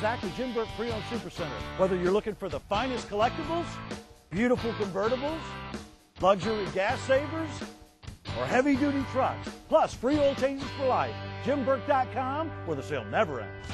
Zachary Jim Burke Pre-Owned Supercenter. Whether you're looking for the finest collectibles, beautiful convertibles, luxury gas savers, or heavy-duty trucks, plus free oil changes for life, JimBurke.com, where the sale never ends.